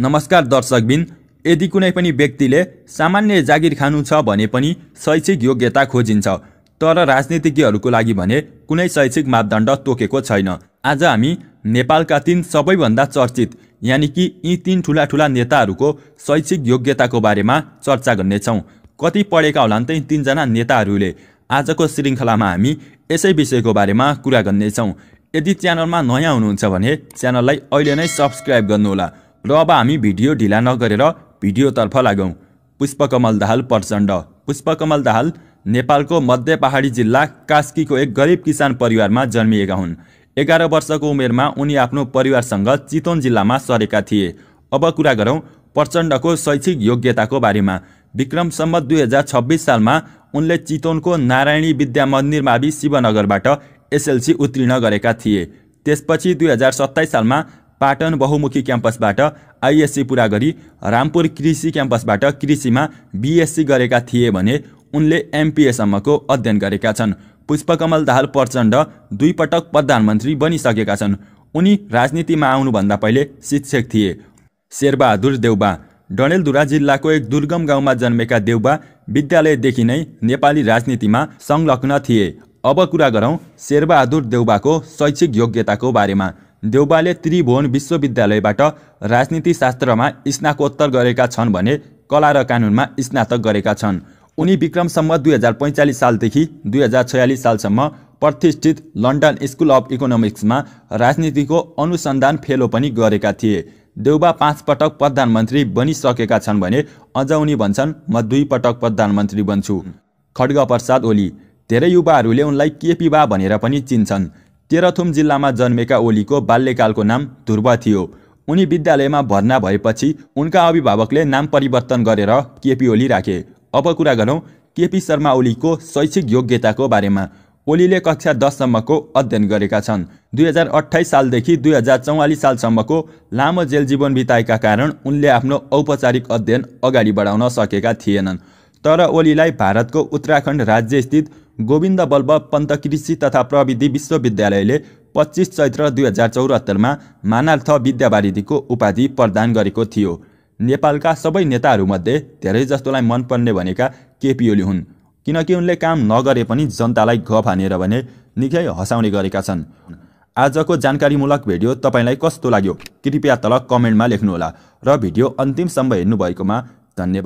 नमस्कार दर्शकबिन यदि कुनै पनि व्यक्तिले सामान्य जागिर खानु छ भने पनि शैक्षिक योग्यता खोजिन्छ तर राजनीतिज्ञहरूको लागि भने कुनै शैक्षिक मापदण्ड तोकेको छैन। आज हामी नेपालका तीन सबैभन्दा चर्चित यानि कि यी तीन ठुला ठुला नेताहरूको शैक्षिक योग्यताको बारेमा चर्चा गर्नेछौँ। कति पढेका होलान् त तिनजना नेताहरूले। आजको श्रृङ्खलामा हामी यसै विषयको बारेमा कुरा गर्नेछौँ। यदि च्यानलमा नयाँ हुनुहुन्छ भने च्यानललाई अहिले नै सब्सक्राइब गर्नुहोला। र अब हामी भिडियो ढिला नगरेर भिडियोतर्फ लागौँ पुष्पकमल दाहाल प्रचण्ड। पुष्पकमल दाहाल नेपालको मध्य पहाडी जिल्ला कास्कीको एक गरिब किसान परिवारमा जन्मिएका हुन्। एघार वर्षको उमेरमा उनी आफ्नो परिवारसँग चितवन जिल्लामा सरेका थिए। अब कुरा गरौँ प्रचण्डको शैक्षिक योग्यताको बारेमा। विक्रम सम्म दुई हजार छब्बिस सालमा उनले चितवनको नारायणी विद्या मन्दिर मावि शिवनगरबाट एसएलसी उत्तीर्ण गरेका थिए। त्यसपछि दुई हजार सत्ताइस सालमा पाटन बहुमुखी क्याम्पसबाट आइएससी पुरा गरी रामपुर कृषि क्याम्पसबाट कृषिमा बिएससी गरेका थिए भने उनले एमपिएसम्मको अध्ययन गरेका छन्। पुष्पकमल दाहाल प्रचण्ड दुई पटक प्रधानमन्त्री बनिसकेका छन्। उनी राजनीतिमा आउनुभन्दा पहिले शिक्षक थिए। शेरबहादुर देउबा डडेलधुरा जिल्लाको एक दुर्गम गाउँमा जन्मेका देउबा विद्यालयदेखि नै नेपाली राजनीतिमा संलग्न थिए। अब कुरा गरौँ शेरबहादुर देउबाको शैक्षिक योग्यताको बारेमा। देउबाले त्रिभुवन विश्वविद्यालयबाट राजनीति शास्त्रमा स्नाकोत्तर गरेका छन् भने कला र कानुनमा स्नातक गरेका छन्। उनी विक्रमसम्म दुई हजार पैँचालिस सालदेखि दुई हजार छयालिस सालसम्म प्रतिष्ठित लन्डन स्कुल अफ इकोनोमिक्समा राजनीतिको अनुसन्धान फेलो पनि गरेका थिए। देउबा पाँच पटक प्रधानमन्त्री बनिसकेका छन् भने अझ उनी भन्छन् म दुई पटक प्रधानमन्त्री बन्छु। खड्ग प्रसाद ओली। धेरै युवाहरूले उनलाई केपी बा भनेर पनि चिन्छन्। तेह्रथुम जिल्लामा जन्मेका ओलीको बाल्यकालको नाम ध्रुव थियो। उनी विद्यालयमा भर्ना भएपछि उनका अभिभावकले नाम परिवर्तन गरेर केपी ओली राखे। अब कुरा गरौँ केपी शर्मा ओलीको शैक्षिक योग्यताको बारेमा। ओलीले कक्षा दससम्मको अध्ययन गरेका छन्। दुई हजार अठाइस सालदेखि दुई हजार चौवालिस सालसम्मको लामो जेल जीवन बिताएका कारण उनले आफ्नो औपचारिक अध्ययन अगाडि बढाउन सकेका थिएनन्। तर ओलीलाई भारतको उत्तराखण्ड राज्यस्थित गोविन्द बल्लभ पन्त कृषि तथा प्रविधि विश्वविद्यालयले पच्चिस चैत्र दुई हजार चौहत्तरमा मानार्थ विद्यावारिधिको उपाधि प्रदान गरेको थियो। नेपालका सबै नेताहरूमध्ये धेरै जस्तोलाई मनपर्ने भनेका केपी ओली हुन् किनकि उनले काम नगरे पनि जनतालाई गफ हानेर भने निकै हँसाउने गरेका छन्। आजको जानकारीमूलक भिडियो तपाईँलाई कस्तो लाग्यो कृपया तल कमेन्टमा लेख्नुहोला र भिडियो अन्तिमसम्म हेर्नुभएकोमा धन्यवाद।